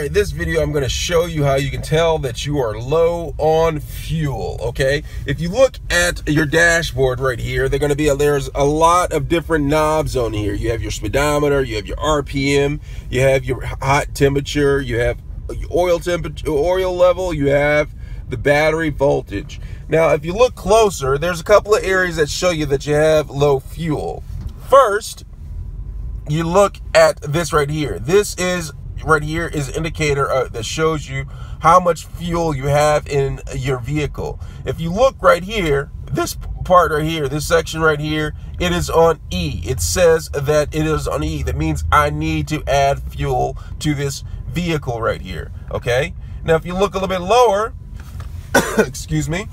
right, this video I'm going to show you how you can tell that you are low on fuel, okay? If you look at your dashboard right here, they're going to be a, there's a lot of different knobs on here. You have your speedometer, you have your RPM, you have your hot temperature, you have oil temperature, oil level, you have the battery voltage. Now, if you look closer, there's a couple of areas that show you that you have low fuel. First, you look at this right here. This is right here is indicator uh, that shows you how much fuel you have in your vehicle. If you look right here, this part right here, this section right here, it is on E. It says that it is on E. That means I need to add fuel to this vehicle right here. Okay. Now, if you look a little bit lower, excuse me,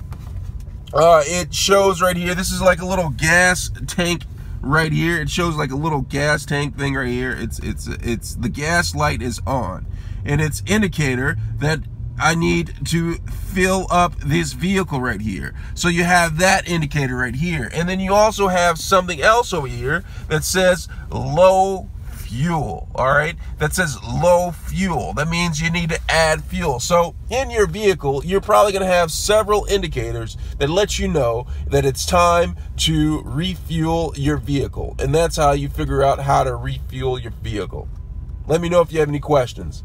uh, it shows right here. This is like a little gas tank right here it shows like a little gas tank thing right here it's it's it's the gas light is on and it's indicator that I need to fill up this vehicle right here. So you have that indicator right here. And then you also have something else over here that says low fuel, all right? That says low fuel. That means you need to add fuel. So in your vehicle, you're probably going to have several indicators that let you know that it's time to refuel your vehicle. And that's how you figure out how to refuel your vehicle. Let me know if you have any questions.